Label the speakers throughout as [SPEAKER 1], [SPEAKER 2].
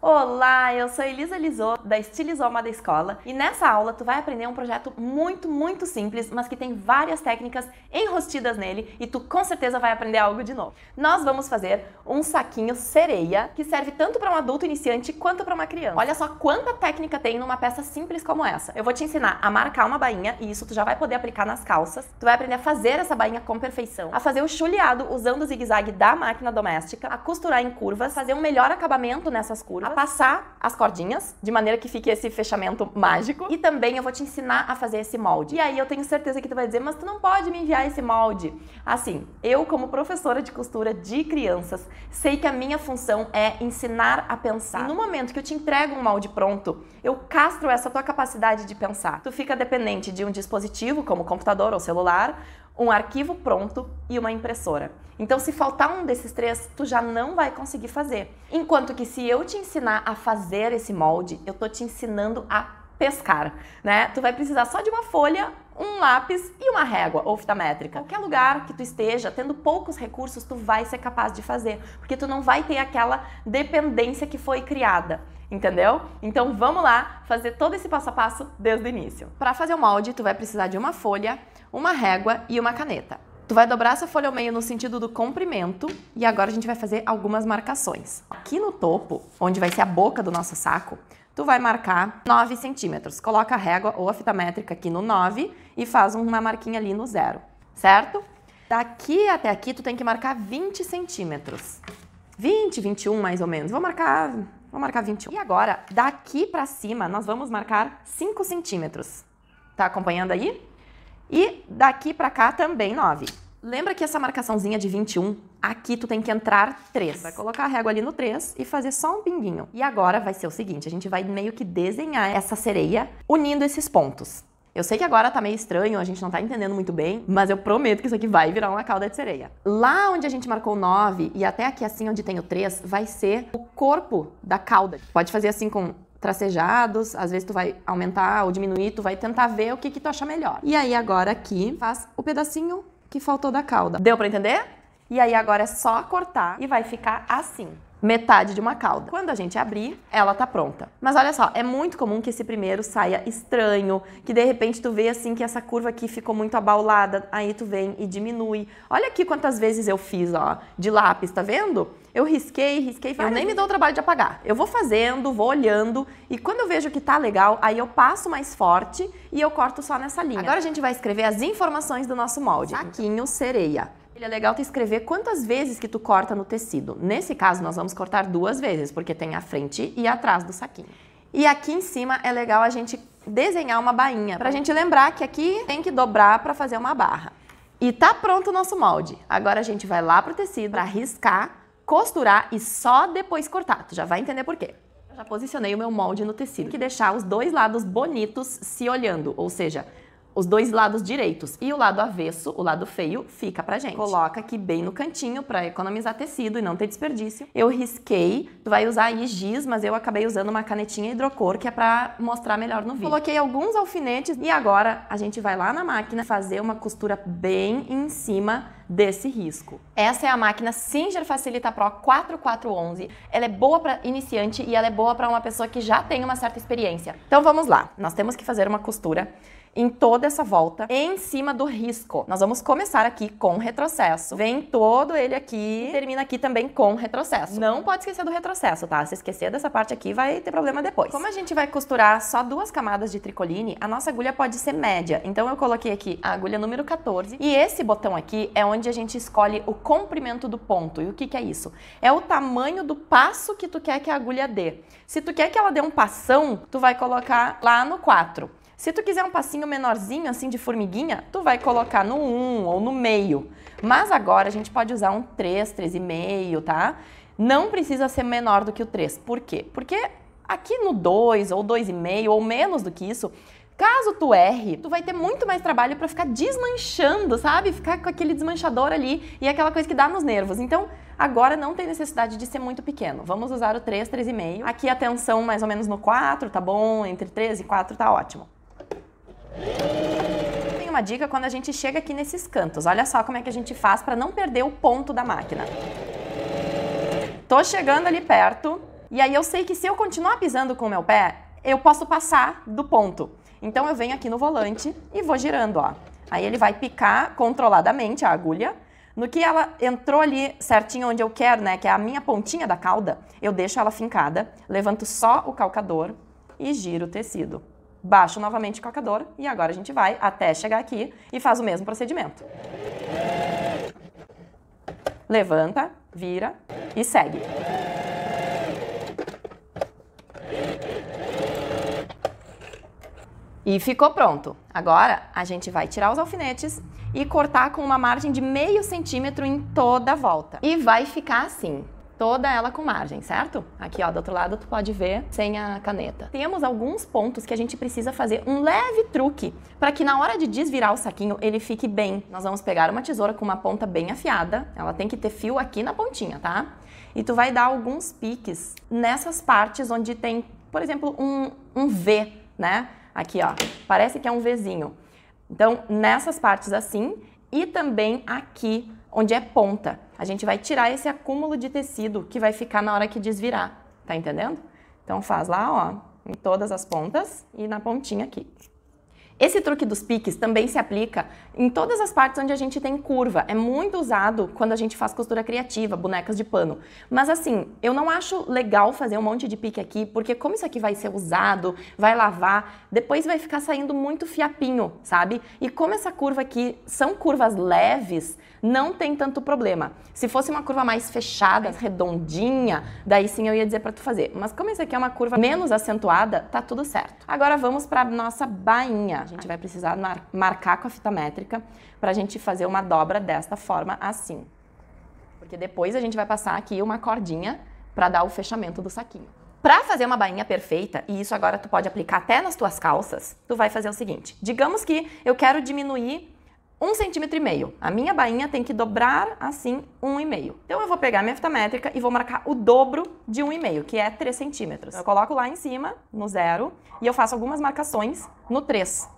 [SPEAKER 1] Olá, eu sou Elisa Lisô, da Estilizoma da Escola, e nessa aula tu vai aprender um projeto muito, muito simples, mas que tem várias técnicas enrostidas nele e tu com certeza vai aprender algo de novo. Nós vamos fazer um saquinho sereia, que serve tanto para um adulto iniciante quanto para uma criança. Olha só quanta técnica tem numa peça simples como essa. Eu vou te ensinar a marcar uma bainha, e isso tu já vai poder aplicar nas calças. Tu vai aprender a fazer essa bainha com perfeição, a fazer o chuleado usando o zigue-zague da máquina doméstica, a costurar em curvas, fazer um melhor acabamento nessas curvas, a passar as cordinhas, de maneira que fique esse fechamento mágico. E também eu vou te ensinar a fazer esse molde. E aí eu tenho certeza que tu vai dizer, mas tu não pode me enviar esse molde. Assim, eu como professora de costura de crianças, sei que a minha função é ensinar a pensar. E no momento que eu te entrego um molde pronto, eu castro essa tua capacidade de pensar. Tu fica dependente de um dispositivo, como computador ou celular, um arquivo pronto e uma impressora. Então, se faltar um desses três, tu já não vai conseguir fazer. Enquanto que se eu te ensinar a fazer esse molde, eu tô te ensinando a pescar, né? Tu vai precisar só de uma folha, um lápis e uma régua ou fita métrica. Qualquer lugar que tu esteja, tendo poucos recursos, tu vai ser capaz de fazer, porque tu não vai ter aquela dependência que foi criada. Entendeu? Então vamos lá fazer todo esse passo a passo desde o início. Para fazer o molde, tu vai precisar de uma folha, uma régua e uma caneta. Tu vai dobrar essa folha ao meio no sentido do comprimento e agora a gente vai fazer algumas marcações. Aqui no topo, onde vai ser a boca do nosso saco, tu vai marcar 9 centímetros. Coloca a régua ou a fita métrica aqui no 9 e faz uma marquinha ali no zero, certo? Daqui até aqui tu tem que marcar 20 centímetros. 20, 21 mais ou menos. Vou marcar, vou marcar 21. E agora, daqui para cima, nós vamos marcar 5 centímetros. Tá acompanhando aí? E daqui para cá também 9. Lembra que essa marcaçãozinha de 21, aqui tu tem que entrar 3. Vai colocar a régua ali no 3 e fazer só um pinguinho. E agora vai ser o seguinte, a gente vai meio que desenhar essa sereia unindo esses pontos. Eu sei que agora tá meio estranho, a gente não tá entendendo muito bem, mas eu prometo que isso aqui vai virar uma cauda de sereia. Lá onde a gente marcou 9 e até aqui assim onde tem o 3, vai ser o corpo da cauda. Pode fazer assim com tracejados, às vezes tu vai aumentar ou diminuir, tu vai tentar ver o que, que tu acha melhor. E aí agora aqui faz o pedacinho que faltou da cauda. Deu para entender? E aí agora é só cortar e vai ficar assim metade de uma cauda. Quando a gente abrir, ela tá pronta. Mas olha só, é muito comum que esse primeiro saia estranho, que de repente tu vê assim que essa curva aqui ficou muito abaulada, aí tu vem e diminui. Olha aqui quantas vezes eu fiz, ó, de lápis, tá vendo? Eu risquei, risquei, eu nem me dou o trabalho de apagar. Eu vou fazendo, vou olhando e quando eu vejo que tá legal, aí eu passo mais forte e eu corto só nessa linha. Agora a gente vai escrever as informações do nosso molde. Saquinho sereia. É legal tu escrever quantas vezes que tu corta no tecido. Nesse caso, nós vamos cortar duas vezes, porque tem a frente e atrás do saquinho. E aqui em cima é legal a gente desenhar uma bainha, pra gente lembrar que aqui tem que dobrar para fazer uma barra. E tá pronto o nosso molde. Agora a gente vai lá pro tecido para riscar, costurar e só depois cortar. Tu já vai entender por quê. Eu já posicionei o meu molde no tecido. Tem que deixar os dois lados bonitos se olhando, ou seja, os dois lados direitos. E o lado avesso, o lado feio, fica pra gente. Coloca aqui bem no cantinho para economizar tecido e não ter desperdício. Eu risquei, tu vai usar aí giz, mas eu acabei usando uma canetinha hidrocor que é para mostrar melhor no vídeo. Coloquei alguns alfinetes e agora a gente vai lá na máquina fazer uma costura bem em cima desse risco. Essa é a máquina Singer Facilita Pro 4411. Ela é boa para iniciante e ela é boa para uma pessoa que já tem uma certa experiência. Então vamos lá. Nós temos que fazer uma costura em toda essa volta em cima do risco. Nós vamos começar aqui com retrocesso. Vem todo ele aqui e termina aqui também com retrocesso. Não pode esquecer do retrocesso, tá? Se esquecer dessa parte aqui vai ter problema depois. Como a gente vai costurar só duas camadas de tricoline, a nossa agulha pode ser média. Então eu coloquei aqui a agulha número 14 e esse botão aqui é onde a gente escolhe o comprimento do ponto. E o que, que é isso? É o tamanho do passo que tu quer que a agulha dê. Se tu quer que ela dê um passão, tu vai colocar lá no 4. Se tu quiser um passinho menorzinho, assim, de formiguinha, tu vai colocar no 1 ou no meio. Mas agora a gente pode usar um 3, 3,5, tá? Não precisa ser menor do que o 3. Por quê? Porque aqui no 2 ou 2,5 ou menos do que isso, Caso tu erre, tu vai ter muito mais trabalho para ficar desmanchando, sabe? Ficar com aquele desmanchador ali e aquela coisa que dá nos nervos. Então, agora não tem necessidade de ser muito pequeno. Vamos usar o 3, 3,5. Aqui a tensão mais ou menos no 4, tá bom? Entre 3 e 4 tá ótimo. Tem uma dica quando a gente chega aqui nesses cantos. Olha só como é que a gente faz para não perder o ponto da máquina. Tô chegando ali perto, E aí eu sei que se eu continuar pisando com o meu pé, eu posso passar do ponto. Então eu venho aqui no volante e vou girando, ó. Aí ele vai picar controladamente a agulha. No que ela entrou ali certinho onde eu quero, né, que é a minha pontinha da cauda, eu deixo ela fincada, levanto só o calcador e giro o tecido. Baixo novamente o calcador e agora a gente vai até chegar aqui e faz o mesmo procedimento. Levanta, vira e segue. E ficou pronto. Agora a gente vai tirar os alfinetes e cortar com uma margem de meio centímetro em toda a volta. E vai ficar assim, toda ela com margem, certo? Aqui, ó, do outro lado tu pode ver sem a caneta. Temos alguns pontos que a gente precisa fazer um leve truque para que na hora de desvirar o saquinho ele fique bem. Nós vamos pegar uma tesoura com uma ponta bem afiada, ela tem que ter fio aqui na pontinha, tá? E tu vai dar alguns piques nessas partes onde tem, por exemplo, um, um V, né? Aqui, ó, parece que é um Vzinho. Então, nessas partes assim e também aqui, onde é ponta. A gente vai tirar esse acúmulo de tecido que vai ficar na hora que desvirar, tá entendendo? Então, faz lá, ó, em todas as pontas e na pontinha aqui. Esse truque dos piques também se aplica em todas as partes onde a gente tem curva. É muito usado quando a gente faz costura criativa, bonecas de pano. Mas assim, eu não acho legal fazer um monte de pique aqui, porque como isso aqui vai ser usado, vai lavar, depois vai ficar saindo muito fiapinho, sabe? E como essa curva aqui são curvas leves, não tem tanto problema. Se fosse uma curva mais fechada, redondinha, daí sim eu ia dizer para tu fazer. Mas como isso aqui é uma curva menos acentuada, tá tudo certo. Agora vamos para nossa bainha. A gente vai precisar mar marcar com a fita métrica para a gente fazer uma dobra desta forma assim. Porque depois a gente vai passar aqui uma cordinha para dar o fechamento do saquinho. Para fazer uma bainha perfeita, e isso agora tu pode aplicar até nas tuas calças, tu vai fazer o seguinte. Digamos que eu quero diminuir um centímetro e meio. A minha bainha tem que dobrar assim um e meio. Então eu vou pegar minha fita métrica e vou marcar o dobro de um e meio, que é 3 centímetros. Eu coloco lá em cima, no zero, e eu faço algumas marcações no 3.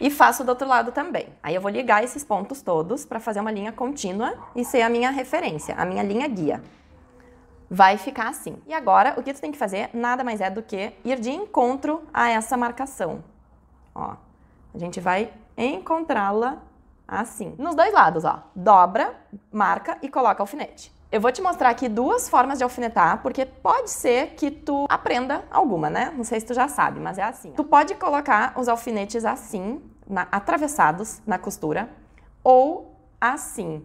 [SPEAKER 1] E faço do outro lado também. Aí eu vou ligar esses pontos todos para fazer uma linha contínua e ser a minha referência, a minha linha guia. Vai ficar assim. E agora, o que tu tem que fazer nada mais é do que ir de encontro a essa marcação. Ó, a gente vai encontrá-la assim. Nos dois lados, ó. Dobra, marca e coloca alfinete. Eu vou te mostrar aqui duas formas de alfinetar, porque pode ser que tu aprenda alguma, né? Não sei se tu já sabe, mas é assim. Tu pode colocar os alfinetes assim, na, atravessados na costura, ou assim.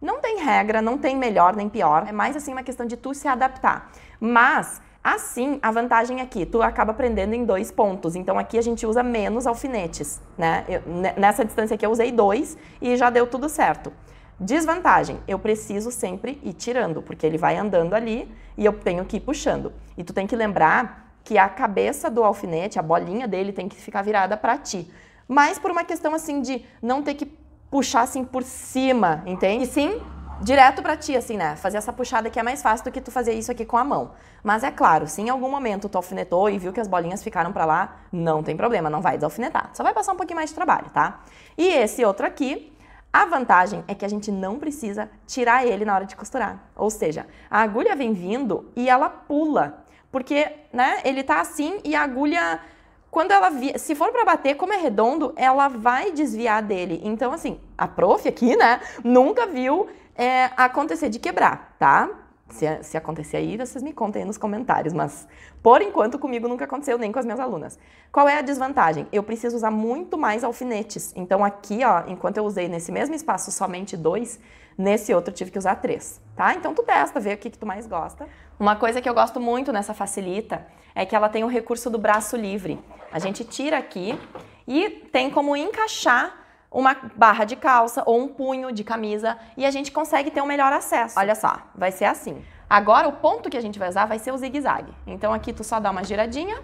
[SPEAKER 1] Não tem regra, não tem melhor nem pior, é mais assim uma questão de tu se adaptar. Mas Assim, a vantagem aqui, tu acaba prendendo em dois pontos. Então aqui a gente usa menos alfinetes, né? Eu, nessa distância aqui eu usei dois e já deu tudo certo. Desvantagem, eu preciso sempre ir tirando, porque ele vai andando ali e eu tenho que ir puxando. E tu tem que lembrar que a cabeça do alfinete, a bolinha dele tem que ficar virada para ti. Mas por uma questão assim de não ter que puxar assim por cima, entende? E sim, direto para ti assim, né? Fazer essa puxada que é mais fácil do que tu fazer isso aqui com a mão. Mas é claro, se em algum momento tu alfinetou e viu que as bolinhas ficaram para lá, não tem problema, não vai desalfinetar. Só vai passar um pouquinho mais de trabalho, tá? E esse outro aqui, a vantagem é que a gente não precisa tirar ele na hora de costurar. Ou seja, a agulha vem vindo e ela pula. Porque, né, ele tá assim e a agulha quando ela vi... se for para bater, como é redondo, ela vai desviar dele. Então, assim, a prof aqui, né, nunca viu é, acontecer de quebrar, tá? Se, se acontecer aí, vocês me contem aí nos comentários, mas por enquanto comigo nunca aconteceu, nem com as minhas alunas. Qual é a desvantagem? Eu preciso usar muito mais alfinetes. Então aqui, ó, enquanto eu usei nesse mesmo espaço somente dois, nesse outro tive que usar três, tá? Então tu testa, vê o que, que tu mais gosta. Uma coisa que eu gosto muito nessa facilita é que ela tem o recurso do braço livre. A gente tira aqui e tem como encaixar uma barra de calça ou um punho de camisa e a gente consegue ter um melhor acesso. Olha só, vai ser assim. Agora o ponto que a gente vai usar vai ser o zigue-zague. Então aqui tu só dá uma giradinha.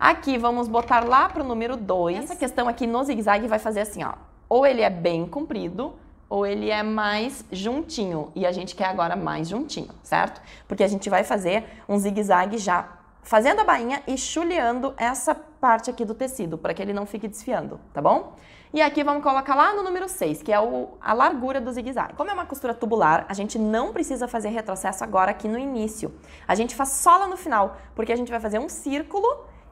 [SPEAKER 1] Aqui vamos botar lá pro número 2. Essa questão aqui no zigue-zague vai fazer assim, ó. Ou ele é bem comprido, ou ele é mais juntinho. E a gente quer agora mais juntinho, certo? Porque a gente vai fazer um zigue-zague já fazendo a bainha e chuleando essa parte aqui do tecido, para que ele não fique desfiando, tá bom? E aqui vamos colocar lá no número 6, que é o, a largura do zigue-zague. Como é uma costura tubular, a gente não precisa fazer retrocesso agora aqui no início. A gente faz só lá no final, porque a gente vai fazer um círculo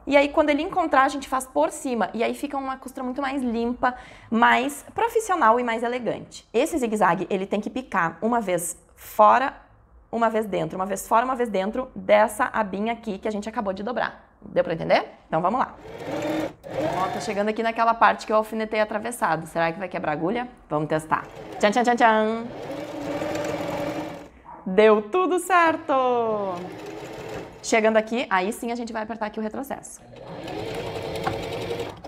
[SPEAKER 1] e aí, quando ele encontrar, a gente faz por cima. E aí fica uma costura muito mais limpa, mais profissional e mais elegante. Esse zigue-zague, ele tem que picar uma vez fora, uma vez dentro. Uma vez fora, uma vez dentro dessa abinha aqui que a gente acabou de dobrar. Deu pra entender? Então vamos lá. Ó, tô chegando aqui naquela parte que eu alfinetei atravessado. Será que vai quebrar agulha? Vamos testar. Tchan, tchan, tchan, tchan. Deu tudo certo! Chegando aqui, aí sim a gente vai apertar aqui o retrocesso.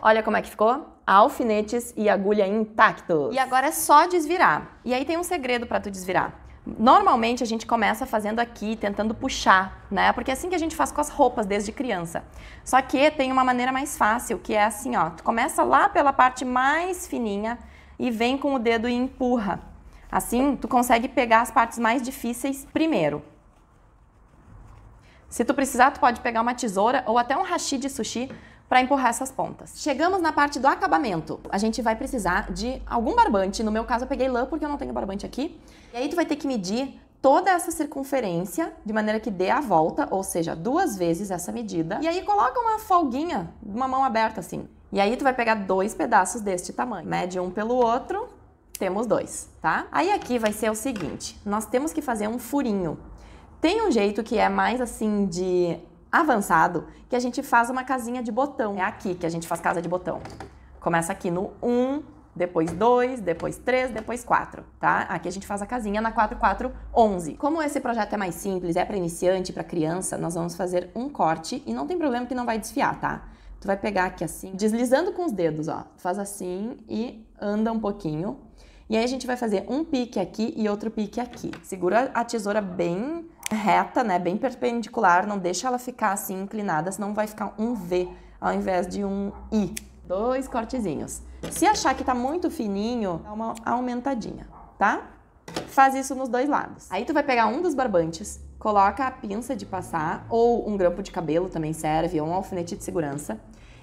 [SPEAKER 1] Olha como é que ficou? Alfinetes e agulha intactos. E agora é só desvirar. E aí tem um segredo para tu desvirar. Normalmente a gente começa fazendo aqui, tentando puxar, né? Porque é assim que a gente faz com as roupas desde criança. Só que tem uma maneira mais fácil, que é assim, ó. Tu começa lá pela parte mais fininha e vem com o dedo e empurra. Assim, tu consegue pegar as partes mais difíceis primeiro. Se tu precisar, tu pode pegar uma tesoura ou até um hashi de sushi para empurrar essas pontas. Chegamos na parte do acabamento. A gente vai precisar de algum barbante. No meu caso, eu peguei lã porque eu não tenho barbante aqui. E aí tu vai ter que medir toda essa circunferência de maneira que dê a volta, ou seja, duas vezes essa medida. E aí coloca uma folguinha, uma mão aberta assim. E aí tu vai pegar dois pedaços deste tamanho. Mede um pelo outro, temos dois, tá? Aí aqui vai ser o seguinte, nós temos que fazer um furinho. Tem um jeito que é mais assim de avançado, que a gente faz uma casinha de botão. É aqui que a gente faz casa de botão. Começa aqui no 1, depois 2, depois 3, depois 4, tá? Aqui a gente faz a casinha na 4411. Como esse projeto é mais simples, é para iniciante, para criança, nós vamos fazer um corte e não tem problema que não vai desfiar, tá? Tu vai pegar aqui assim, deslizando com os dedos, ó. Faz assim e anda um pouquinho. E aí a gente vai fazer um pique aqui e outro pique aqui. Segura a tesoura bem reta, né, bem perpendicular, não deixa ela ficar assim inclinada, senão vai ficar um V ao invés de um I. Dois cortezinhos. Se achar que tá muito fininho, dá uma aumentadinha, tá? Faz isso nos dois lados. Aí tu vai pegar um dos barbantes, coloca a pinça de passar, ou um grampo de cabelo também serve, ou um alfinete de segurança.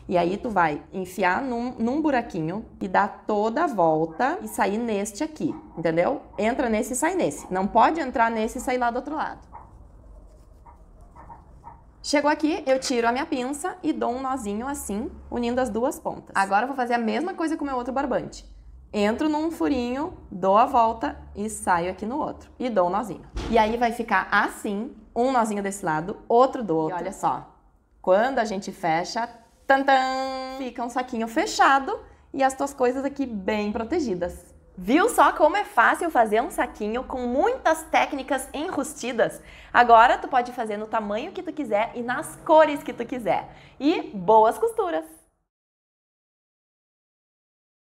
[SPEAKER 1] E aí tu vai enfiar num, num buraquinho e dar toda a volta e sair neste aqui, entendeu? Entra nesse e sai nesse. Não pode entrar nesse e sair lá do outro lado. Chegou aqui, eu tiro a minha pinça e dou um nozinho assim, unindo as duas pontas. Agora eu vou fazer a mesma coisa com o meu outro barbante. Entro num furinho, dou a volta e saio aqui no outro. E dou um nozinho. E aí vai ficar assim, um nozinho desse lado, outro do outro. E olha só, quando a gente fecha, tantan, fica um saquinho fechado e as tuas coisas aqui bem protegidas. Viu só como é fácil fazer um saquinho com muitas técnicas enrustidas? Agora tu pode fazer no tamanho que tu quiser e nas cores que tu quiser. E boas costuras!